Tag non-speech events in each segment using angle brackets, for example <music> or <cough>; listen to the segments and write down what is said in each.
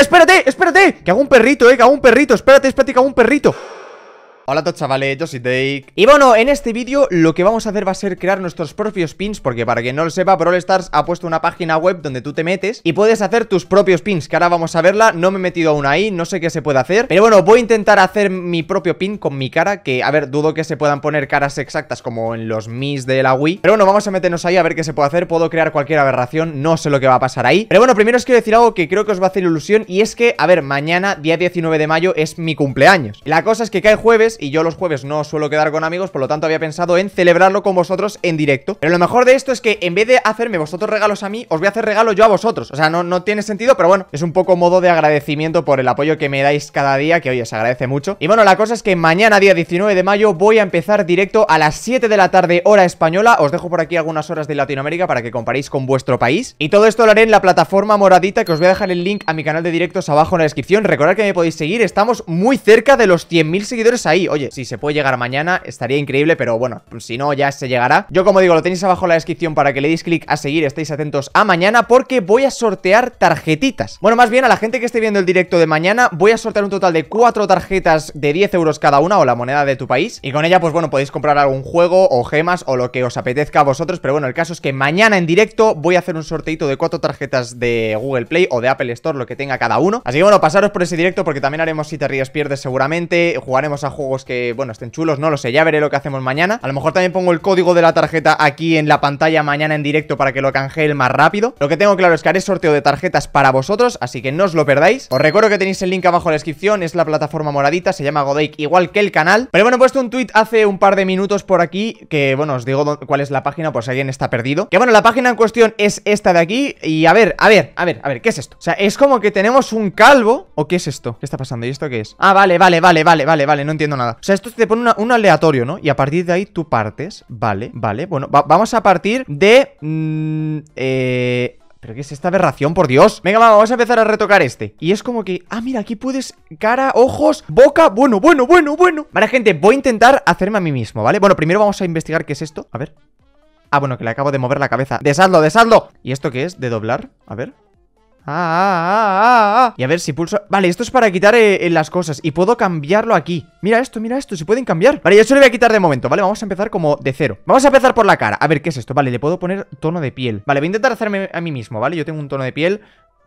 ¡Espérate! ¡Espérate! Que hago un perrito, eh, que hago un perrito Espérate, espérate, que hago un perrito Hola a todos chavales, yo soy Dake Y bueno, en este vídeo lo que vamos a hacer va a ser crear nuestros propios pins Porque para quien no lo sepa, Brawl Stars ha puesto una página web donde tú te metes Y puedes hacer tus propios pins, que ahora vamos a verla No me he metido aún ahí, no sé qué se puede hacer Pero bueno, voy a intentar hacer mi propio pin con mi cara Que, a ver, dudo que se puedan poner caras exactas como en los Mis de la Wii Pero bueno, vamos a meternos ahí a ver qué se puede hacer Puedo crear cualquier aberración, no sé lo que va a pasar ahí Pero bueno, primero os quiero decir algo que creo que os va a hacer ilusión Y es que, a ver, mañana, día 19 de mayo, es mi cumpleaños. La cosa es que cae jueves y yo los jueves no suelo quedar con amigos, por lo tanto había pensado en celebrarlo con vosotros en directo. Pero lo mejor de esto es que en vez de hacerme vosotros regalos a mí, os voy a hacer regalo yo a vosotros. O sea, no, no tiene sentido, pero bueno, es un poco modo de agradecimiento por el apoyo que me dais cada día, que oye, se agradece mucho. Y bueno, la cosa es que mañana, día 19 de mayo, voy a empezar directo a las 7 de la tarde, hora española. Os dejo por aquí algunas horas de Latinoamérica para que comparéis con vuestro país. Y todo esto lo haré en la plataforma moradita, que os voy a dejar el link a mi canal de directos abajo en la descripción. Recordad que me podéis seguir, estamos muy cerca de los 100.000 seguidores ahí. Oye, si se puede llegar mañana, estaría increíble, pero bueno, si no, ya se llegará. Yo, como digo, lo tenéis abajo en la descripción para que le deis clic a seguir, estéis atentos a mañana, porque voy a sortear tarjetitas. Bueno, más bien a la gente que esté viendo el directo de mañana, voy a sortear un total de cuatro tarjetas de 10 euros cada una, o la moneda de tu país. Y con ella, pues bueno, podéis comprar algún juego o gemas o lo que os apetezca a vosotros. Pero bueno, el caso es que mañana en directo voy a hacer un sorteito de cuatro tarjetas de Google Play o de Apple Store, lo que tenga cada uno. Así que bueno, pasaros por ese directo porque también haremos si te ríes pierdes seguramente. Jugaremos a juegos que, bueno, estén chulos, no lo sé, ya veré lo que hacemos mañana. A lo mejor también pongo el código de la tarjeta aquí en la pantalla mañana en directo para que lo canjee más rápido. Lo que tengo claro es que haré sorteo de tarjetas para vosotros, así que no os lo perdáis. Os recuerdo que tenéis el link abajo en la descripción, es la plataforma moradita, se llama Godake igual que el canal. Pero bueno, he puesto un tweet hace un par de minutos por aquí, que bueno, os digo cuál es la página si alguien está perdido. Que bueno, la página en cuestión es esta de aquí y a ver, a ver, a ver, a ver, ¿qué es esto? O sea, es como que tenemos un calvo, ¿o qué es esto? ¿Qué está pasando? ¿Y esto qué es? Ah, vale, vale, vale, vale, vale, vale, no entiendo nada. O sea, esto te pone un aleatorio, ¿no? Y a partir de ahí tú partes, vale, vale Bueno, vamos a partir de... Mmm, eh... ¿Pero qué es esta aberración, por Dios? Venga, vamos a empezar a retocar este Y es como que... Ah, mira, aquí puedes... Cara, ojos, boca... Bueno, bueno, bueno, bueno Vale, gente, voy a intentar hacerme a mí mismo, ¿vale? Bueno, primero vamos a investigar qué es esto A ver Ah, bueno, que le acabo de mover la cabeza ¡Desadlo, desadlo! ¿Y esto qué es? ¿De doblar? A ver Ah, ah, ah, Y a ver si pulso... Vale, esto es para quitar eh, las cosas. Y puedo cambiarlo aquí. Mira esto, mira esto, se pueden cambiar. Vale, yo se lo voy a quitar de momento, ¿vale? Vamos a empezar como de cero. Vamos a empezar por la cara. A ver, ¿qué es esto? Vale, le puedo poner tono de piel. Vale, voy a intentar hacerme a mí mismo, ¿vale? Yo tengo un tono de piel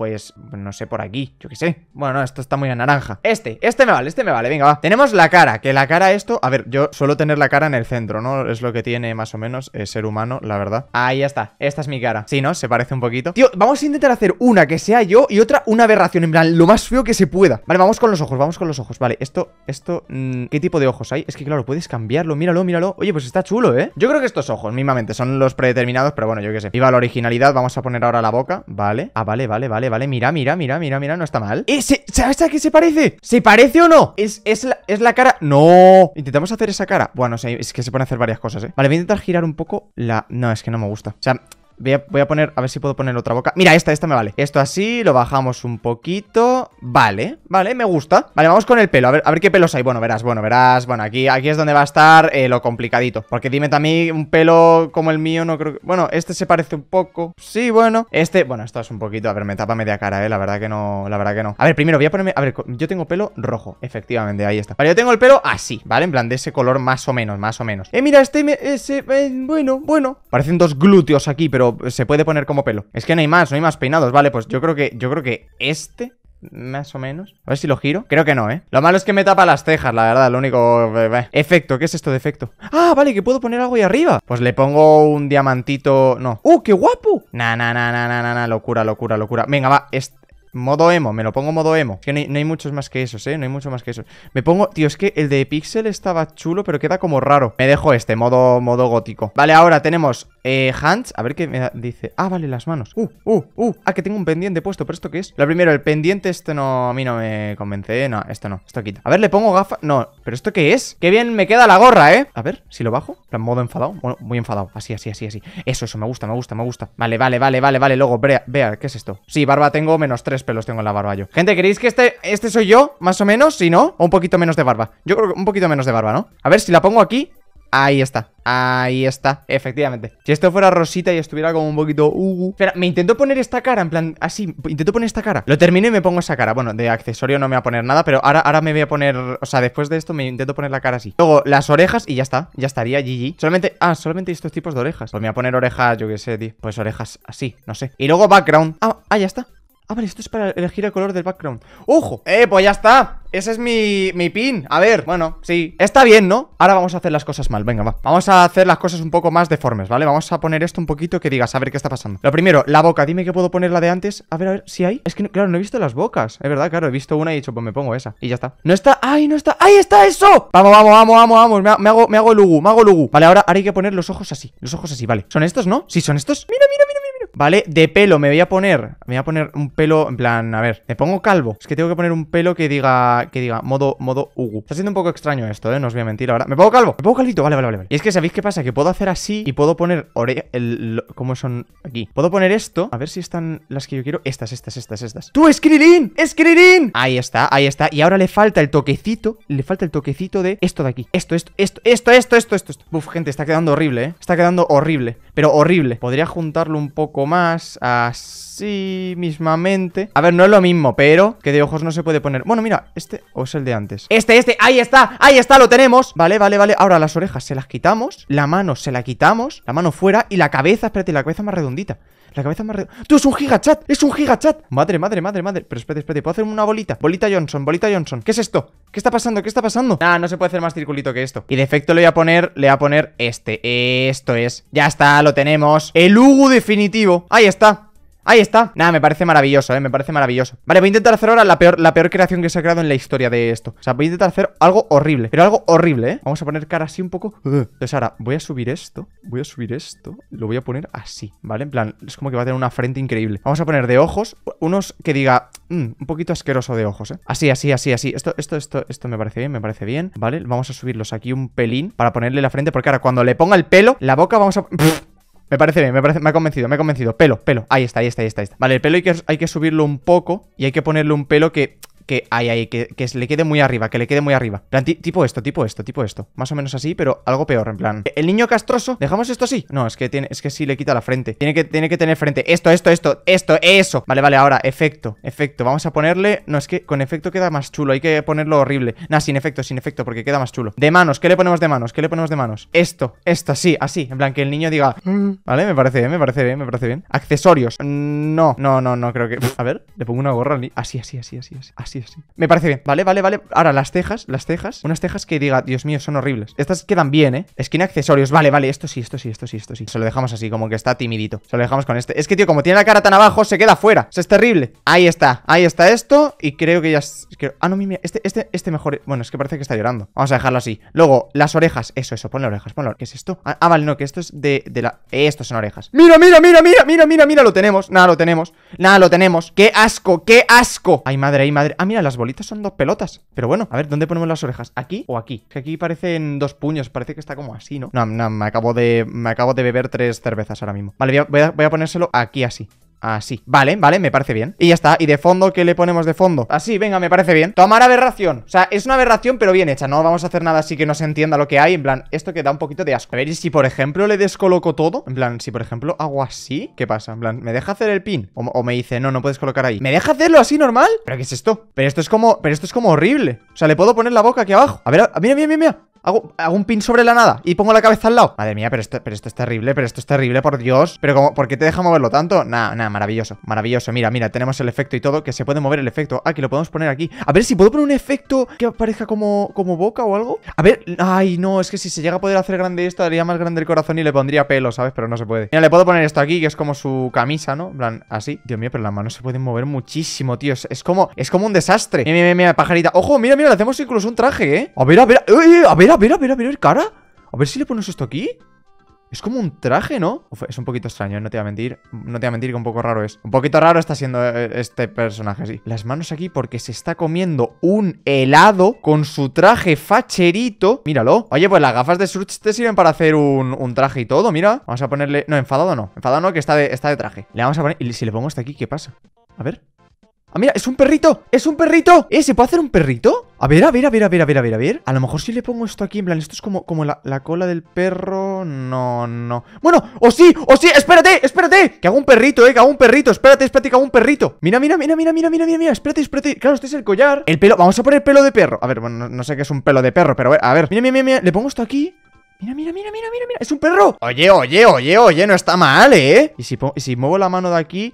pues, no sé, por aquí, yo qué sé. Bueno, no, esto está muy a naranja. Este, este me vale, este me vale, venga, va. Tenemos la cara, que la cara esto, a ver, yo suelo tener la cara en el centro, ¿no? Es lo que tiene más o menos el ser humano, la verdad. Ahí ya está, esta es mi cara. Sí, ¿no? Se parece un poquito. Tío, vamos a intentar hacer una que sea yo y otra una aberración En plan, lo más feo que se pueda. Vale, vamos con los ojos, vamos con los ojos. Vale, esto, esto, mmm, ¿qué tipo de ojos hay? Es que claro, puedes cambiarlo, míralo, míralo. Oye, pues está chulo, ¿eh? Yo creo que estos ojos, mismamente, son los predeterminados Pero bueno, yo qué sé. Viva la originalidad, vamos a poner ahora la boca Vale, ah, vale, vale, vale, vale Mira, mira, mira mira, mira, no está mal ¿Eh? ¿Sabes a qué se parece? ¿Se parece o no? ¿Es, es, la, es la cara? ¡No! Intentamos hacer esa cara Bueno, es que se a hacer varias cosas, ¿eh? Vale, voy a intentar girar un poco la... No, es que no me gusta O sea, Voy a, poner, a ver si puedo poner otra boca Mira, esta, esta me vale Esto así, lo bajamos un poquito Vale, vale, me gusta. Vale, vamos con el pelo, a ver, a ver qué pelos hay. Bueno, verás, bueno, verás Bueno, aquí, aquí es donde va a estar eh, lo complicadito. Porque dime también, un pelo como el mío no creo que... Bueno, este se parece un poco. Sí, bueno Este, bueno, esto es un poquito A ver, me tapa media cara, eh La verdad que no, la verdad que no. A ver, primero voy a ponerme... A ver, yo tengo pelo rojo Efectivamente, ahí está. Vale, yo tengo el pelo así, ¿vale? En plan, de ese color más o menos, más o menos. Eh, mira, este... Ese, eh, bueno, bueno. Parecen dos glúteos aquí, pero se puede poner como pelo. Es que no hay más, no hay más peinados. Vale, pues yo creo que, yo creo que este más o menos. A ver si lo giro. Creo que no, ¿eh? Lo malo es que me tapa las cejas, la verdad. Lo único... Eh, efecto. ¿Qué es esto de efecto? Ah, vale, que puedo poner algo ahí arriba. Pues le pongo un diamantito... No. ¡Uh, qué guapo! Nah, nah, nah, nah, nah, nah, Locura, locura, locura. Venga, va. Este... Modo emo, me lo pongo modo emo que no hay, muchos más que esos, ¿eh? No hay mucho más que esos Me pongo... Tío, es que el de Pixel estaba chulo Pero queda como raro Me dejo este, modo, modo gótico Vale, ahora tenemos eh, hands A ver qué me dice Ah, vale, las manos Uh, uh, uh Ah, que tengo un pendiente puesto ¿Pero esto qué es? Lo primero, el pendiente este no... A mí no me convence, ¿eh? No, esto no Esto quita A ver, le pongo gafas No, ¿pero esto qué es? Qué bien me queda la gorra, ¿eh? A ver, si lo bajo En modo enfadado Bueno, muy enfadado Así, así, así, así Eso, eso, me gusta, me gusta, me gusta Vale, vale, vale, vale, vale Luego, vea, vea ¿qué es esto? Sí, barba tengo Menos tres pelos tengo en la barba Gente, ¿queréis que este, este soy yo? Más o menos, si no, o un poquito menos de barba Yo creo que un poquito menos de barba, ¿no? A ver, si la pongo aquí Ahí está. Ahí está, efectivamente. Si esto fuera rosita y estuviera como un poquito uh, Espera, me intento poner esta cara, en plan, así Intento poner esta cara. Lo termino y me pongo esa cara. Bueno, de accesorio no me voy a poner nada Pero ahora, ahora me voy a poner, o sea, después de esto me intento poner la cara así. Luego, las orejas y ya está, ya estaría, GG Solamente, ah, solamente estos tipos de orejas. Pues me voy a poner orejas, yo qué sé, tío. Pues orejas así, no sé. Y luego background. Ah, ah ya está Ah, vale, esto es para elegir el color del background. ¡Ojo! ¡Eh, pues ya está! Ese es mi, mi pin. A ver, bueno, sí Está bien, ¿no? Ahora vamos a hacer las cosas mal, venga, va. Vamos a hacer las cosas un poco más deformes, ¿vale? Vamos a poner esto un poquito que digas, a ver qué está pasando. Lo primero, la boca, dime que puedo poner la de antes. A ver, a ver, si hay. Es que, claro, no he visto las bocas. Es verdad, claro, he visto una y he dicho, pues me pongo esa. Y ya está. No está, ¡ay, no está! ¡Ahí está eso! Vamos, vamos, vamos, vamos, vamos. Me, hago, me hago el Ugu, me hago el Ugu Vale, ahora, ahora hay que poner los ojos así. Los ojos así, vale. ¿Son estos, no? Sí, son estos. Mira, mira, mira ¿Vale? De pelo me voy a poner Me voy a poner un pelo, en plan, a ver Me pongo calvo Es que tengo que poner un pelo que diga Que diga modo, modo Ugu Está siendo un poco extraño esto, ¿eh? No os voy a mentir ahora ¿Me pongo calvo? ¿Me pongo calvito? Vale, vale, vale, Y es que ¿sabéis qué pasa? Que puedo hacer así Y puedo poner ore el, ¿Cómo son aquí? Puedo poner esto A ver si están las que yo quiero Estas, estas, estas, estas ¡Tú, Skrillin! ¡Skrillin! Ahí está, ahí está Y ahora le falta el toquecito Le falta el toquecito de esto de aquí esto, esto, esto, esto, esto, esto, esto. Uf, gente, está quedando horrible, ¿eh? Está quedando horrible Pero horrible Podría juntarlo un poco más así mismamente A ver, no es lo mismo, pero que de ojos no se puede poner Bueno, mira, este o es el de antes Este, este, ahí está, ahí está, lo tenemos Vale, vale, vale, ahora las orejas se las quitamos La mano se la quitamos, la mano fuera Y la cabeza, espérate, la cabeza más redondita la cabeza más redonda. ¡Tú, es un gigachat! ¡Es un gigachat! Madre, madre, madre, madre. Pero espérate, espérate. ¿Puedo hacer una bolita? Bolita Johnson, bolita Johnson. ¿Qué es esto? ¿Qué está pasando? ¿Qué está pasando? Ah, no se puede hacer más circulito que esto. Y de efecto le voy a poner, le voy a poner este. Esto es. Ya está, lo tenemos. El Hugo definitivo. Ahí está. Ahí está, nada, me parece maravilloso, eh, me parece maravilloso. Vale, voy a intentar hacer ahora la peor, la peor creación que se ha creado en la historia de esto. O sea, voy a intentar hacer algo horrible Pero algo horrible, eh. Vamos a poner cara así un poco Entonces ahora, voy a subir esto Voy a subir esto Lo voy a poner así, ¿vale? En plan, es como que va a tener una frente increíble. Vamos a poner de ojos Unos que diga, mm, un poquito asqueroso de ojos, eh. Así, así, así, así. Esto, esto, esto, esto me parece bien, me parece bien ¿Vale? Vamos a subirlos aquí un pelín Para ponerle la frente Porque ahora cuando le ponga el pelo La boca vamos a... <laughs> Me parece bien, me parece, me ha convencido, me ha convencido. Pelo, pelo. Ahí está, ahí está, ahí está, ahí está. Vale, el pelo hay que, hay que subirlo un poco y hay que ponerle un pelo que que ay, ay, que, que le quede muy arriba, que le quede muy arriba. plan, tipo esto, tipo esto, tipo esto. Más o menos así, pero algo peor, en plan. El niño castroso, ¿dejamos esto así? No, es que tiene, es que sí le quita la frente. Tiene que, tiene que tener frente. Esto, esto, esto, esto, eso. Vale, vale, ahora, efecto, efecto. Vamos a ponerle. No, es que con efecto queda más chulo. Hay que ponerlo horrible. Nah, sin efecto, sin efecto, porque queda más chulo. De manos, ¿qué le ponemos de manos? ¿Qué le ponemos de manos? Esto, esto, así, así. En plan, que el niño diga. Vale, me parece bien, me parece bien, me parece bien. Accesorios. No, no, no, no, creo que. A ver, le pongo una gorra al Así, así, así, así, así, Me parece bien. Vale, vale, vale. Ahora, las cejas, las cejas. Unas cejas que diga, Dios mío, son horribles. Estas quedan bien, ¿eh? Skin accesorios. Vale, vale. Esto sí, esto sí, esto sí, esto sí. Se lo dejamos así, como que está timidito. Se lo dejamos con este. Es que, tío, como tiene la cara tan abajo, se queda fuera. Eso es terrible. Ahí está. Ahí está esto. Y creo que ya... Ah, no, mira. Este, este, este mejor... Bueno, es que parece que está llorando. Vamos a dejarlo así. Luego, las orejas. Eso, eso. Ponle orejas, ponle ¿Qué es esto? Ah, ah, vale, no, que esto es de, la... Estos son orejas. Mira, mira, mira, mira, mira, mira, mira. Lo tenemos. Nada, lo tenemos. Nada, lo tenemos. ¡Qué asco! ¡Qué asco! Ay, madre, ay, madre. Ah, mira, las bolitas son dos pelotas. Pero bueno, a ver, ¿dónde ponemos las orejas? ¿Aquí o aquí? Que aquí parecen dos puños, parece que está como así, ¿no? No, no, me acabo de, me acabo de beber tres cervezas ahora mismo Vale, voy a, voy a ponérselo aquí así Así, vale, vale, me parece bien Y ya está, y de fondo, ¿qué le ponemos de fondo? Así, venga, me parece bien Tomar aberración, o sea, es una aberración pero bien hecha No vamos a hacer nada así que no se entienda lo que hay En plan, esto que da un poquito de asco A ver, y si por ejemplo le descoloco todo En plan, si por ejemplo hago así ¿Qué pasa? En plan, ¿me deja hacer el pin? O, me dice, no, no puedes colocar ahí ¿Me deja hacerlo así normal? ¿Pero qué es esto? Pero esto es como, pero esto es como horrible O sea, le puedo poner la boca aquí abajo A ver, mira, mira, mira, mira Hago, un pin sobre la nada y pongo la cabeza al lado. Madre mía, pero esto, pero esto es terrible, pero esto es terrible, por Dios. Pero como, ¿por qué te deja moverlo tanto? Nada, maravilloso, maravilloso. Mira, mira, tenemos el efecto y todo, que se puede mover el efecto. Ah, que lo podemos poner aquí. A ver si puedo poner un efecto que parezca como, como boca o algo. A ver, ay, no, es que si se llega a poder hacer grande esto, haría más grande el corazón y le pondría pelo, ¿sabes? Pero no se puede. Mira, le puedo poner esto aquí, que es como su camisa, ¿no? En plan, así. Dios mío, pero las manos se pueden mover muchísimo, tío. Es, como, es como un desastre. Mira, mira, mira, pajarita. Ojo, mira, mira, le hacemos incluso un traje, ¿eh? A ver, a ver, a ver, a ver, a ver, a ver, a ver si le pones esto aquí es como un traje, ¿no? es un poquito extraño, no te voy a mentir. No te voy a mentir que un poco raro es. Un poquito raro está siendo eh, este personaje, sí Las manos aquí porque se está comiendo un helado Con su traje facherito. Míralo. Oye, pues las gafas de Surge te sirven para hacer un, traje y todo, mira. Vamos a ponerle... No, enfadado no. Enfadado no, que está de, está de traje. Le vamos a poner... Y si le pongo esto aquí, ¿qué pasa? A ver Ah, mira, es un perrito, es un perrito ¿Eh? ¿Se puede hacer un perrito? A ver, a ver, a ver, a ver, a ver, a ver, a ver A lo mejor si le pongo esto aquí, en plan, esto es como, como la, cola del perro No, no Bueno, ¡o sí! ¡o sí! ¡Espérate! ¡Espérate! Que hago un perrito, eh, que hago un perrito Espérate, espérate, que hago un perrito Mira, mira, mira, mira, mira, mira, mira, mira Espérate, espérate Claro, este es el collar El pelo, vamos a poner pelo de perro A ver, bueno, no, sé qué es un pelo de perro Pero a ver, mira, mira, mira, mira Le pongo esto aquí Mira, mira, mira, mira, mira, mira, es un perro Oye, oye, oye, oye, no está mal, ¿eh? ¿Y si, y si muevo la mano de aquí?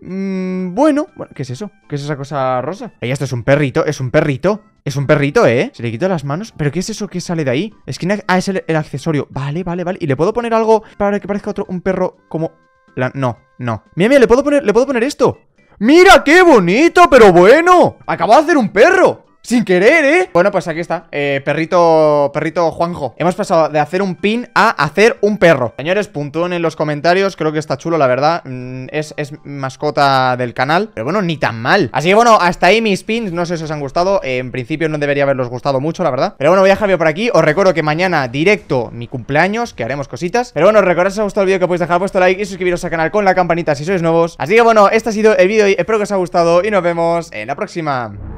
Mmm, bueno, ¿qué es eso? ¿Qué es esa cosa rosa? Ey, esto es un perrito, es un perrito Es un perrito, ¿eh? Se le quito las manos ¿Pero qué es eso que sale de ahí? Es que... Ah, es el, accesorio Vale, vale, vale ¿Y le puedo poner algo para que parezca otro un perro como... La... No, no Mira, mira, ¿le puedo poner, ¿le puedo poner esto? ¡Mira, qué bonito! ¡Pero bueno! Acabo de hacer un perro sin querer, ¿eh? Bueno, pues aquí está eh, Perrito, perrito Juanjo. Hemos pasado de hacer un pin a hacer un perro. Señores, puntúen en los comentarios Creo que está chulo, la verdad. Mm, es, es, mascota del canal Pero bueno, ni tan mal. Así que bueno, hasta ahí mis pins No sé si os han gustado En principio no debería haberlos gustado mucho, la verdad. Pero bueno, voy a dejar por aquí Os recuerdo que mañana directo mi cumpleaños Que haremos cositas. Pero bueno, recordad si os ha gustado el vídeo Que podéis dejar vuestro like Y suscribiros al canal con la campanita si sois nuevos. Así que bueno, este ha sido el vídeo y espero que os haya gustado Y nos vemos en la próxima